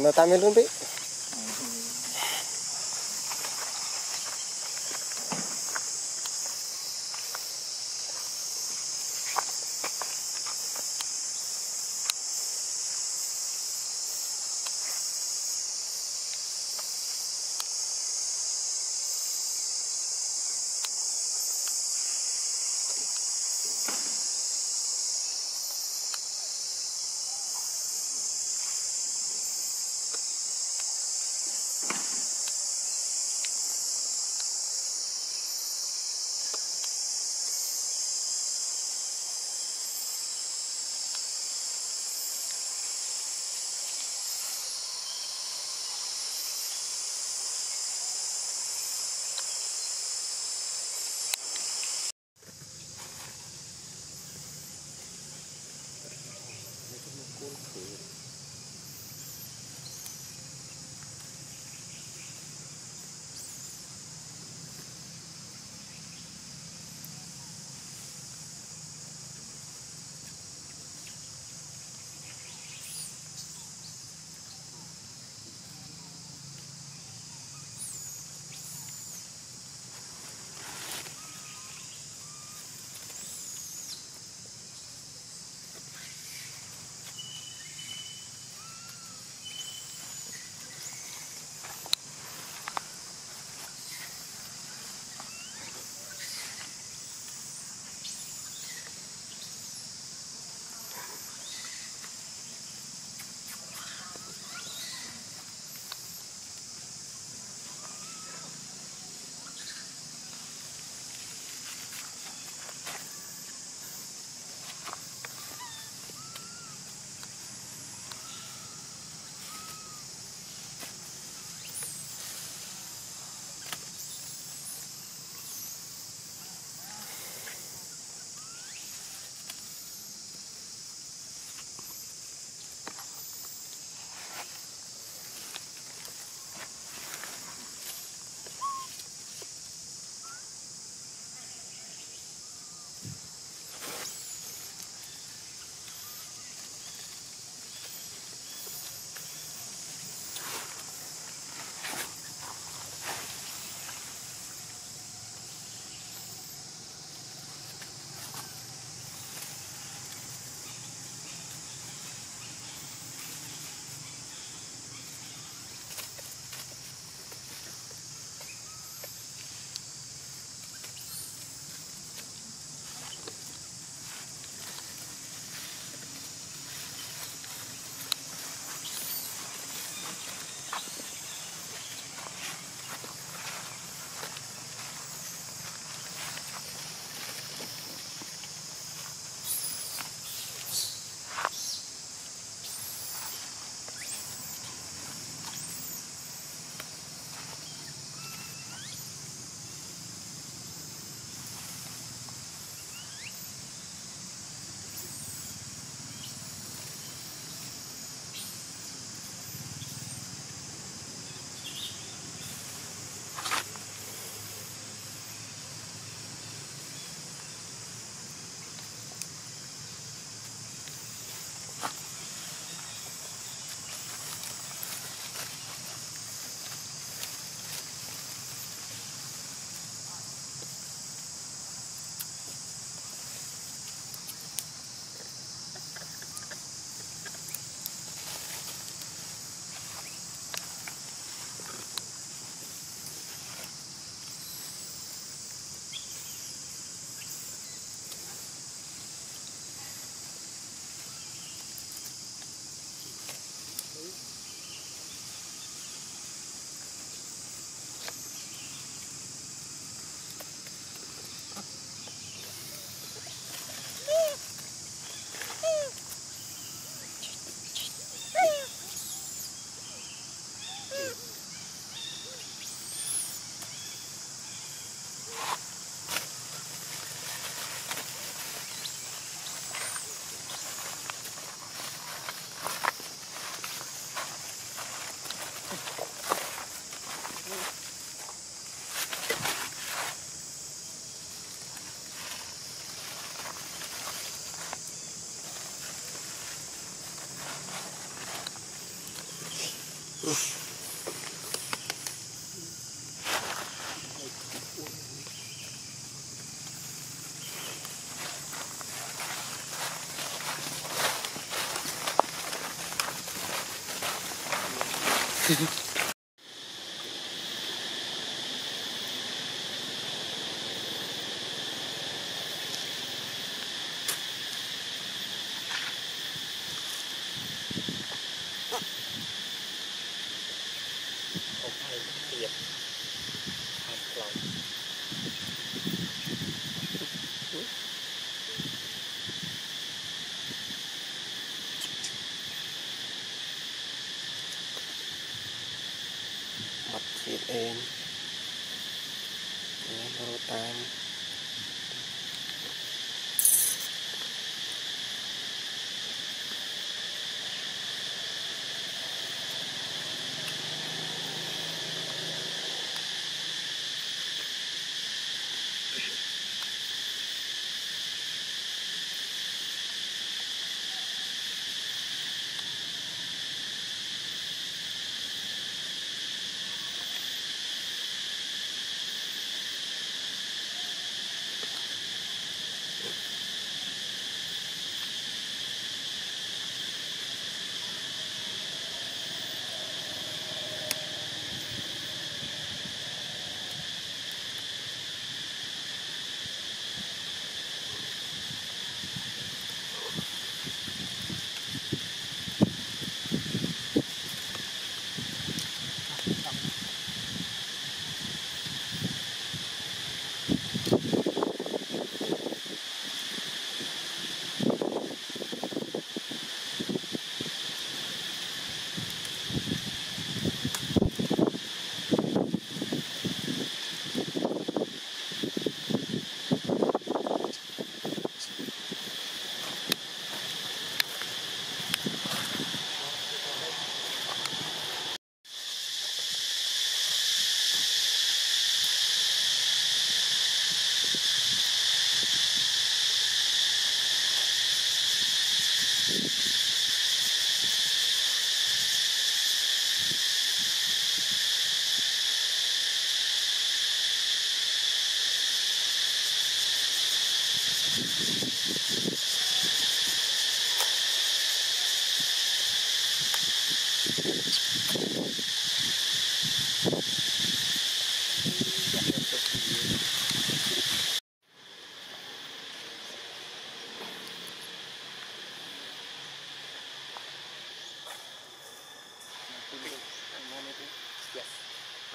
Kung na tamin rin, không Ayan, rotan.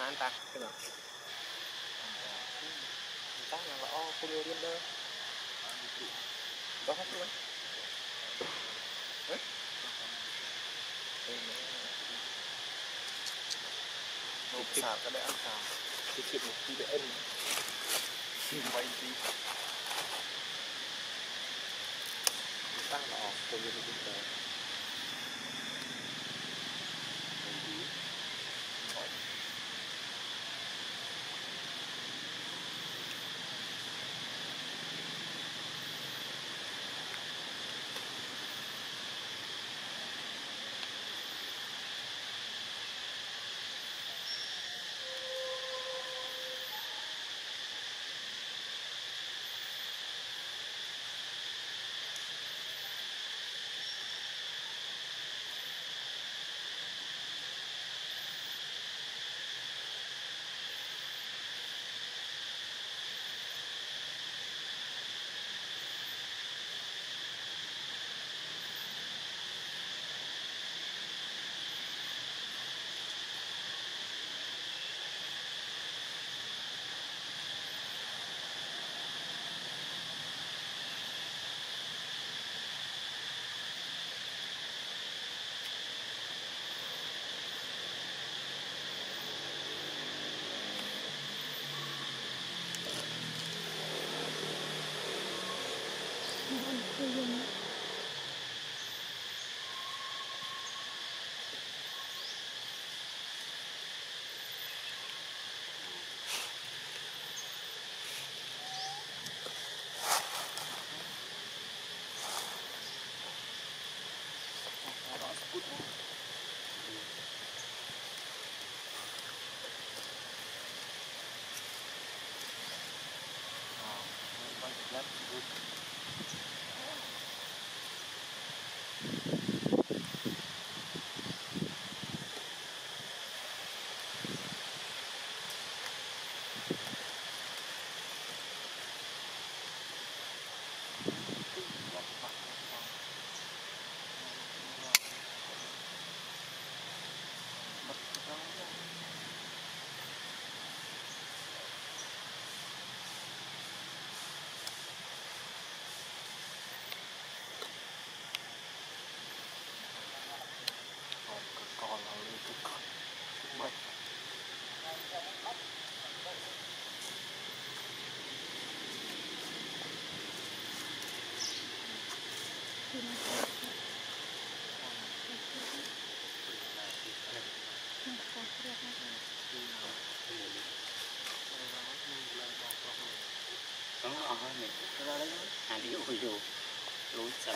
Nah, entah, kenapa? Entah, nama oh, kuliah dia dah. Có hết luôn. Một sạp cái đấy ăn sạp. Cái chuyện một tí để ăn. Quay tí. Ta là off, cô như thế này. That's good. Anh đi lối sao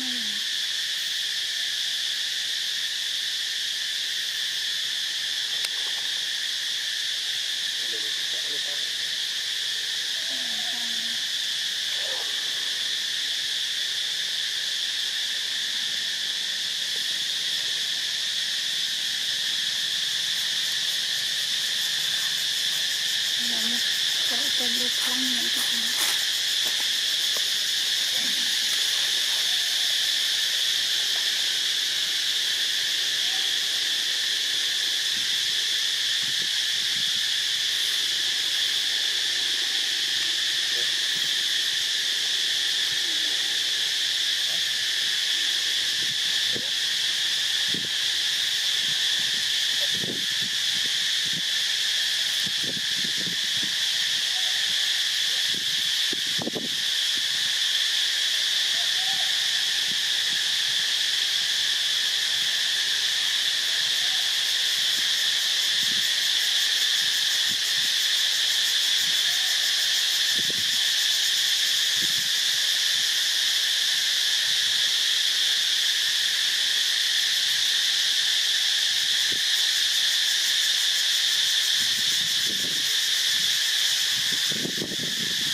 Mm-hmm. どうも。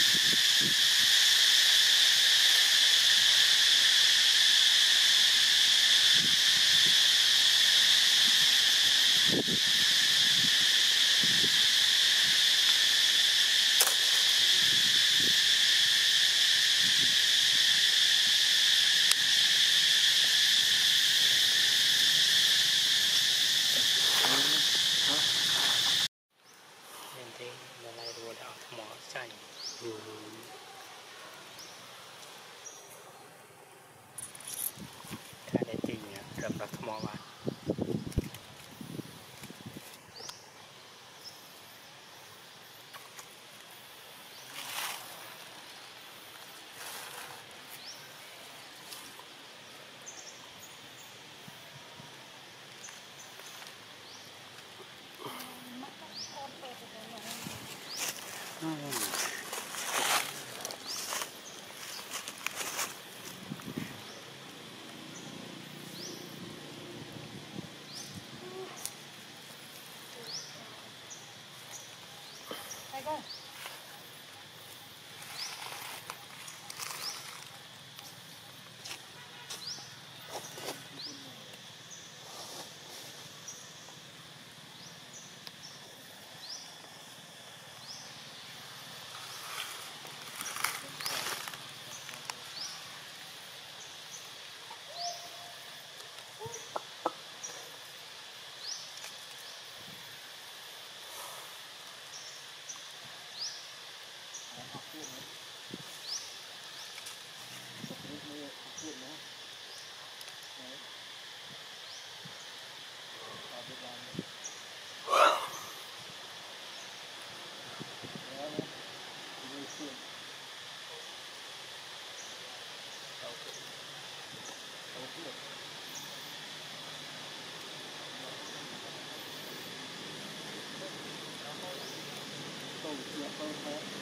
close that.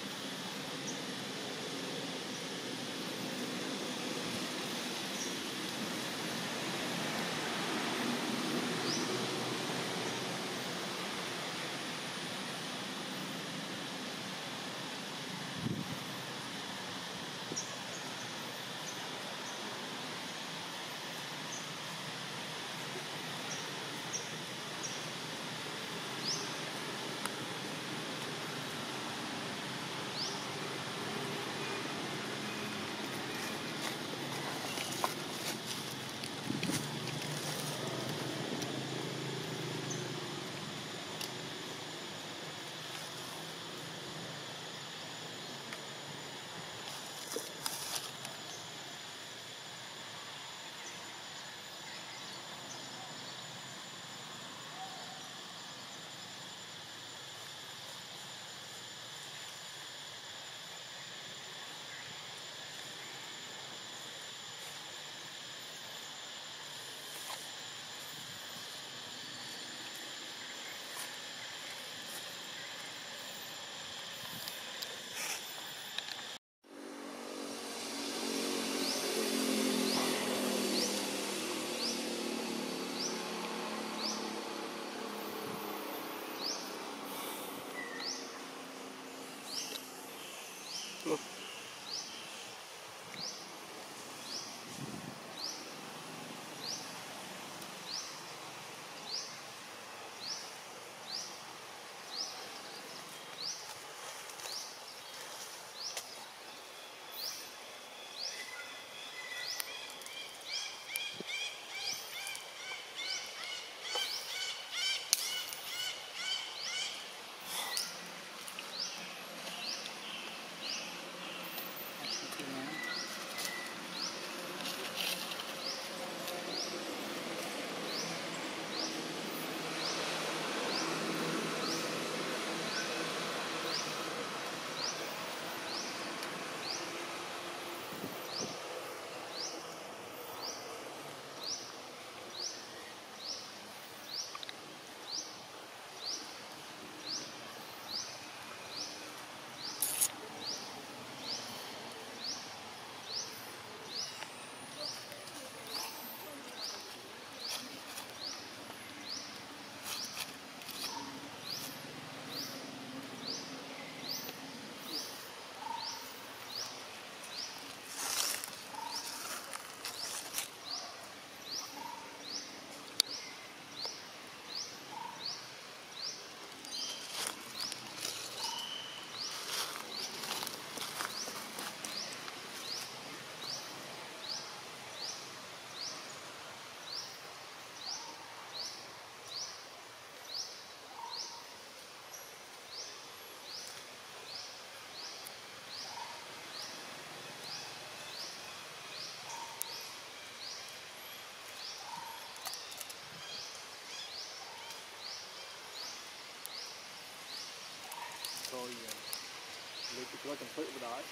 Look complete with eyes.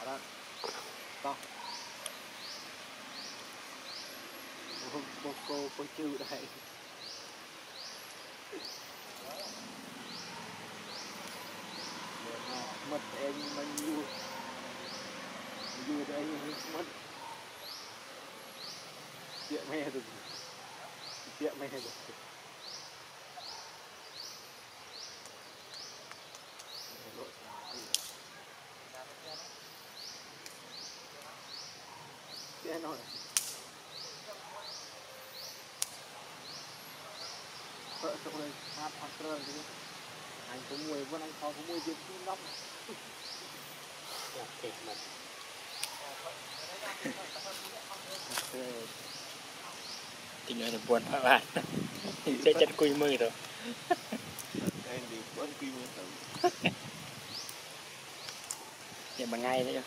Alright. Stop. Một cô có chữ đây. Mất em mình vui. Vui đây mất. Chuyện mẹ rồi. tiệm mày này Yeah, no. sợ sợ lên hát hoặc trơn chứ anh có mùi vẫn anh khó có mùi việc cũng lắm đẹp thiệt mình tình người là buồn phải bạn. Sẽ chân quy mơ rồi. Đây thì vẫn quy mô tử để mà ngay đấy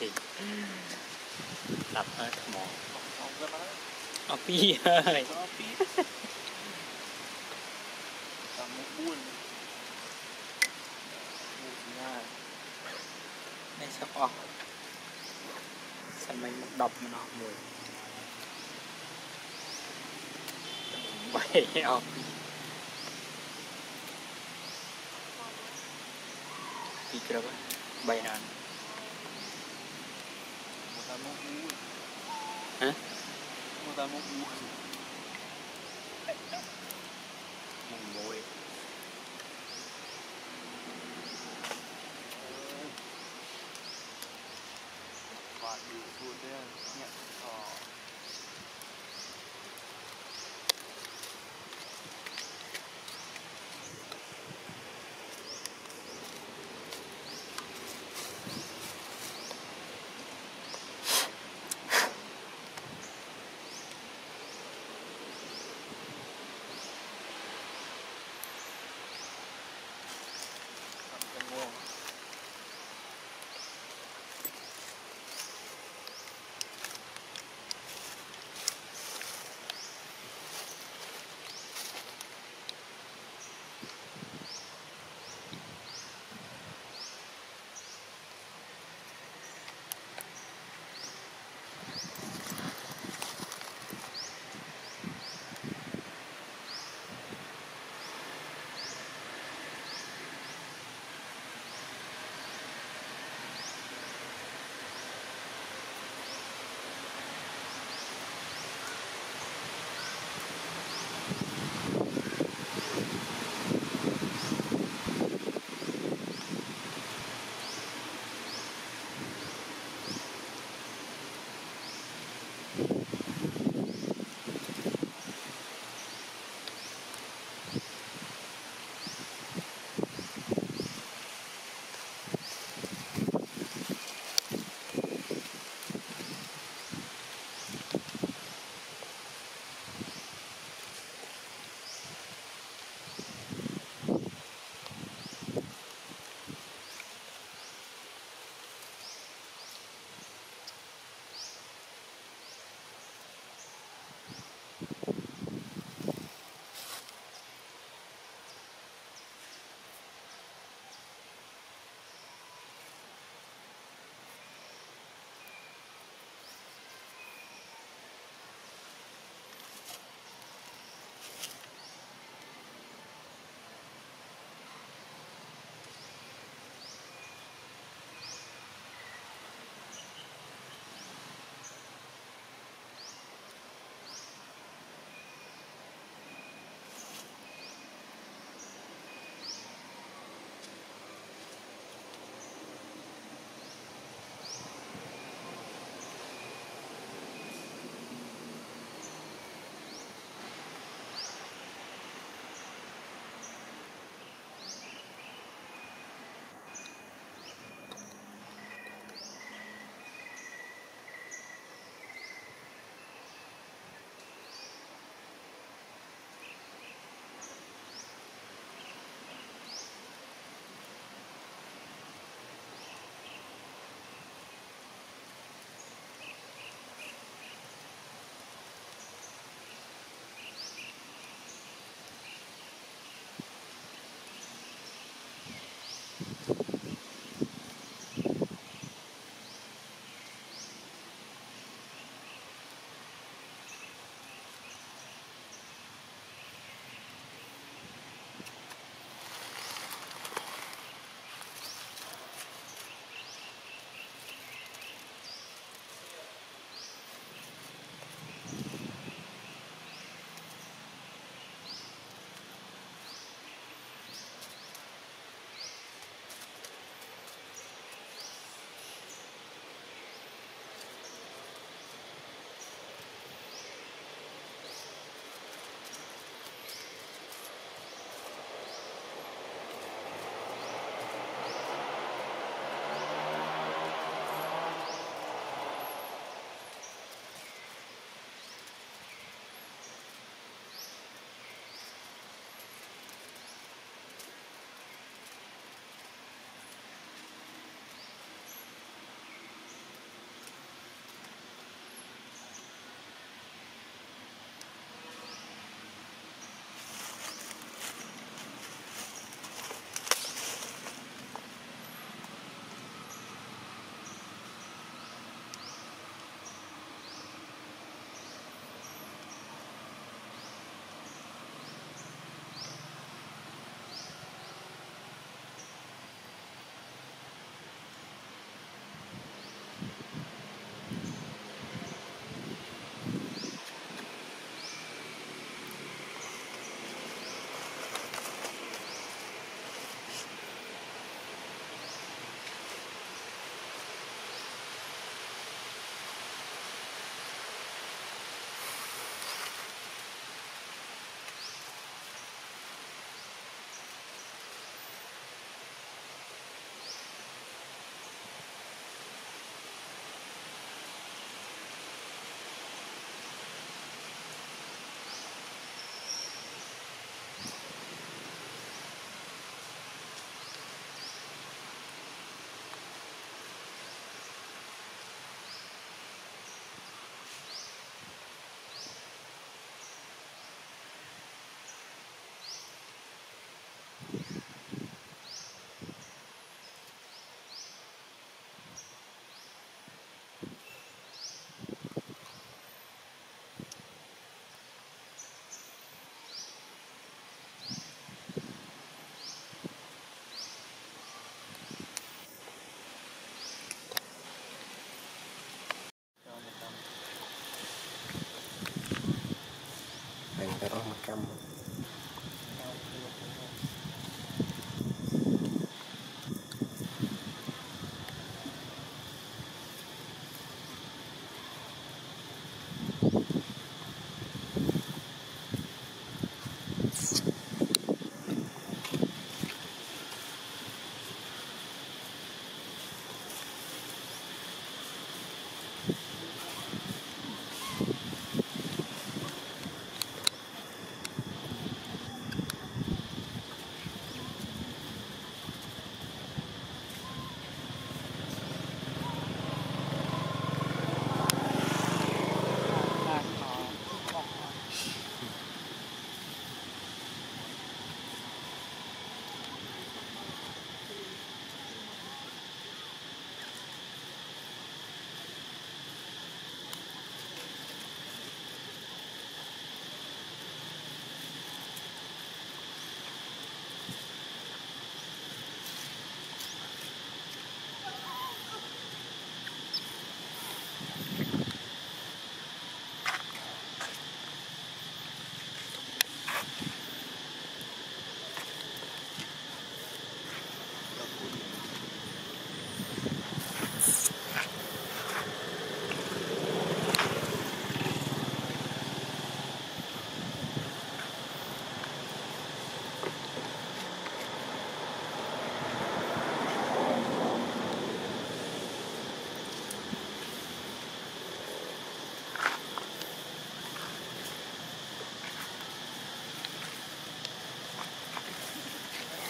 จริงหลับห้าชั่วโมงเอาปีเอ้ยทำไม่บุ้นง่ายไม่ชอบออกสมัยมันดอบมันออกมวยไม่ออกอีกแล้วใบนั้น notamment unique.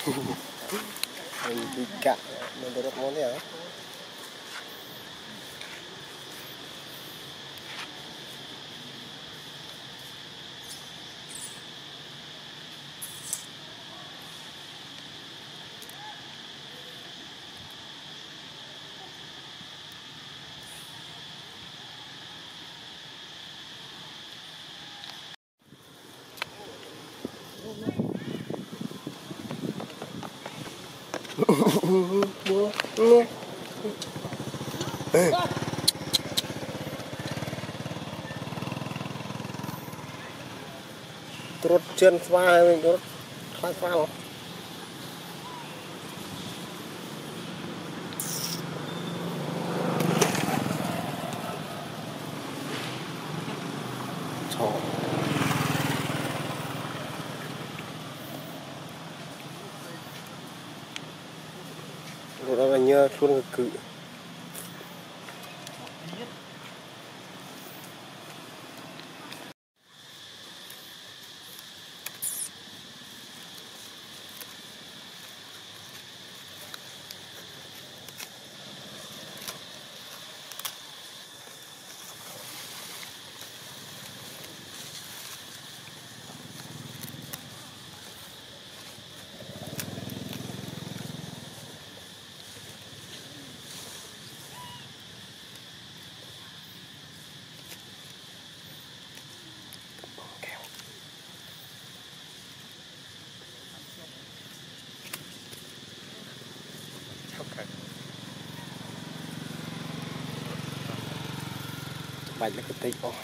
tiga menurut ya? Trut jen swa hai mình đốt. Khoan swa? បាច់នេះក៏តិចអស់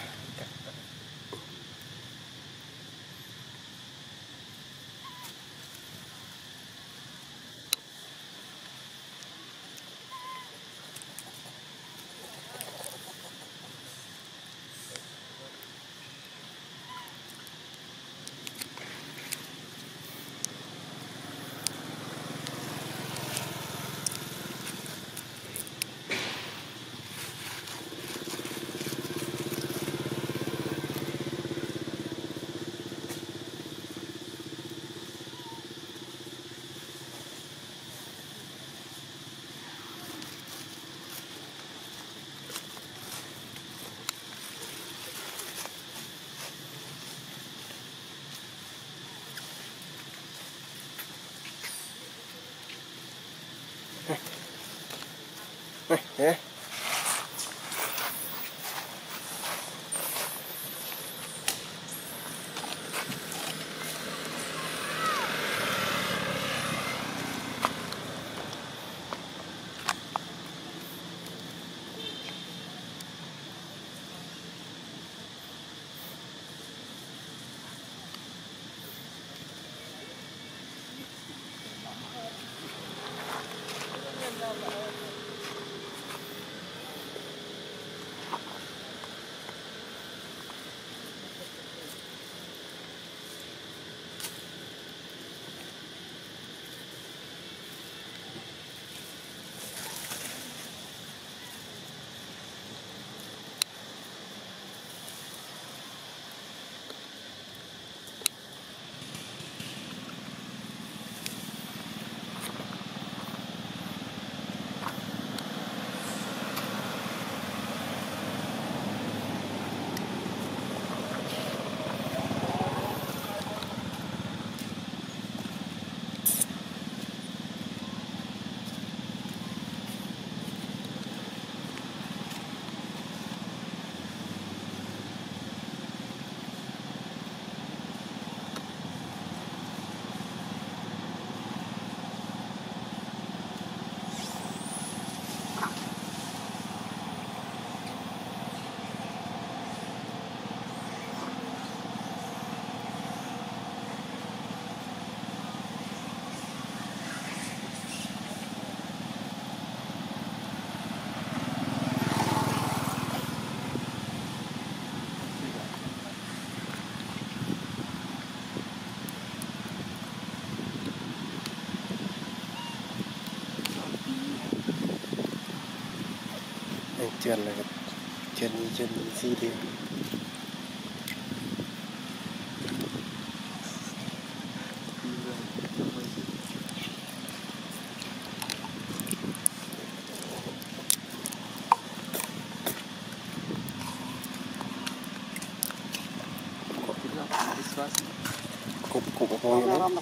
truyền là truyền truyền si đi cục cục hôi đấy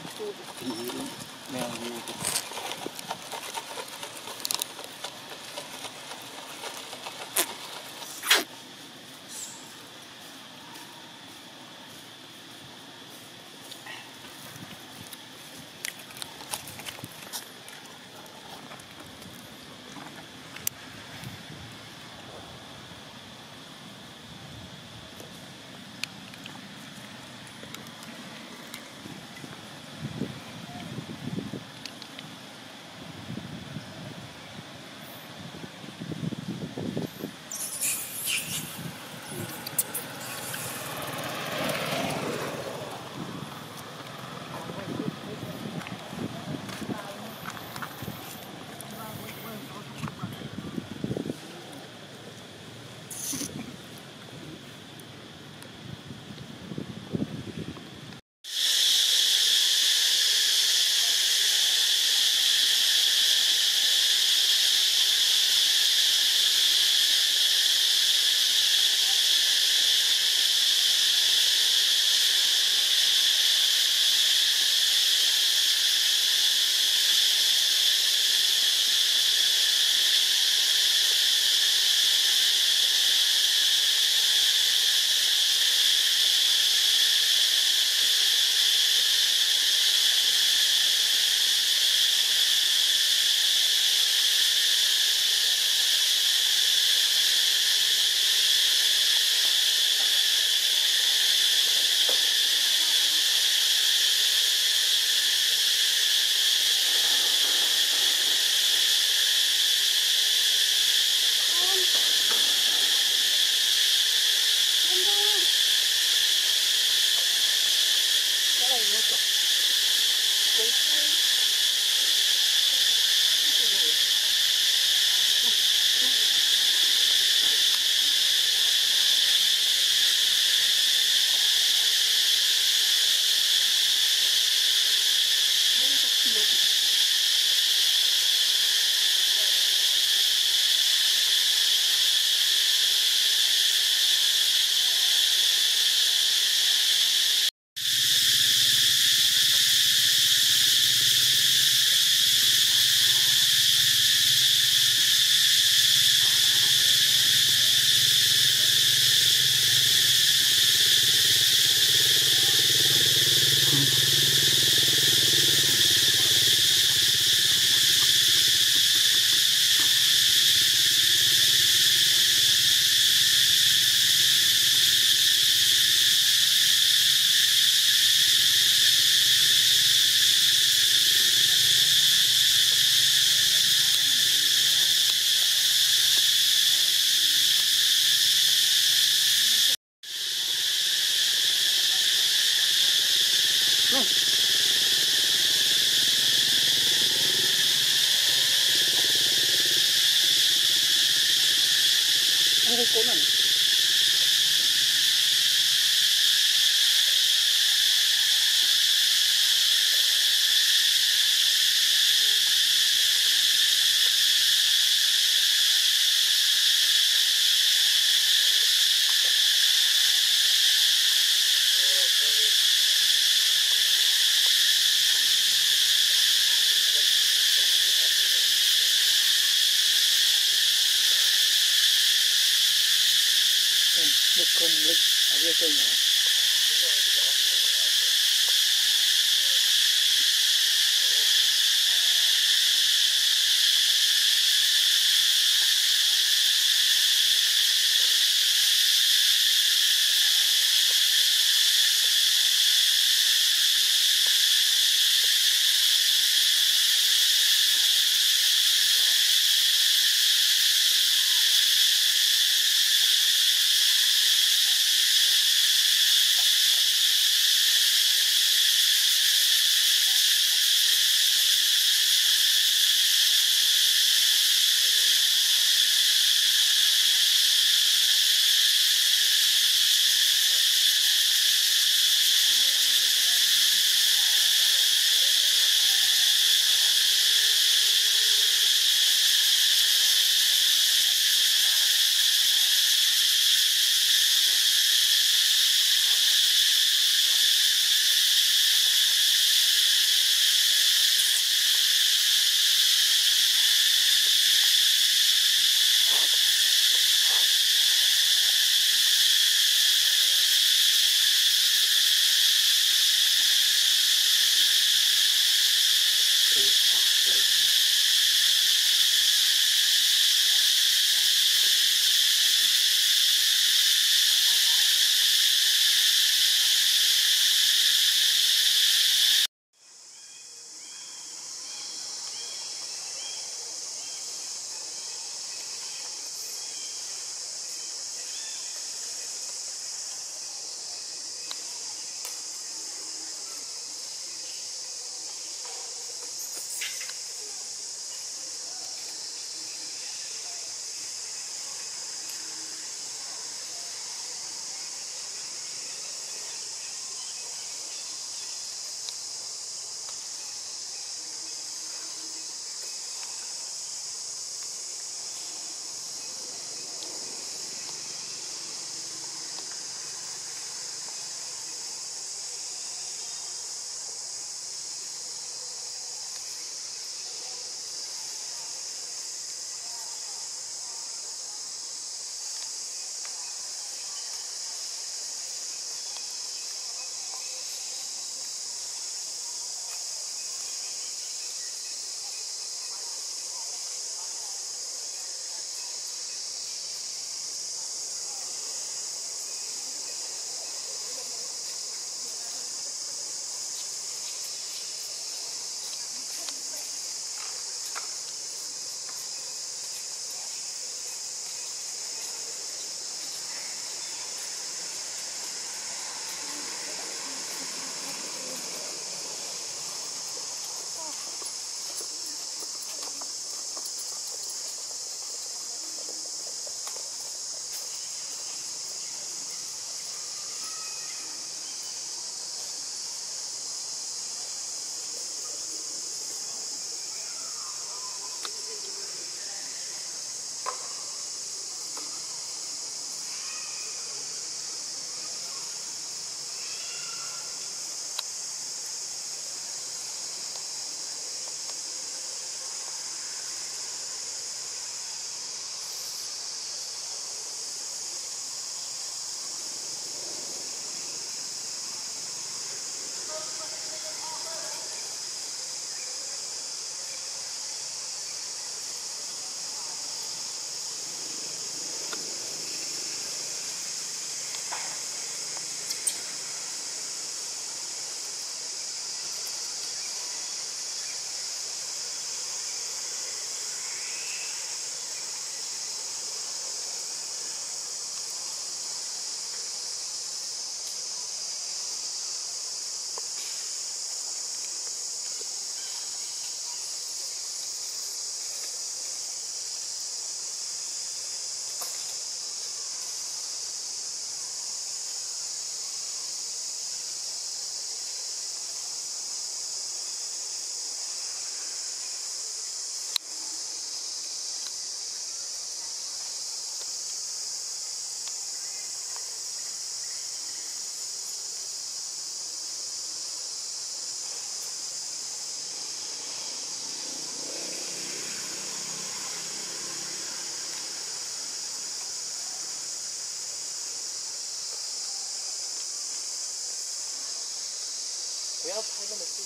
要拍那么近，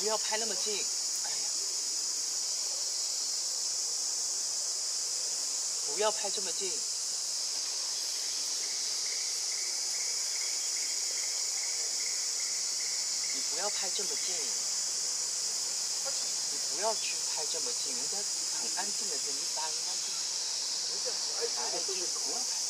不要拍那么近。哎呀，不要拍这么近。你不要拍这么近。你不要去拍这么近，人家很安静的跟你打，人家就哎，就不要拍。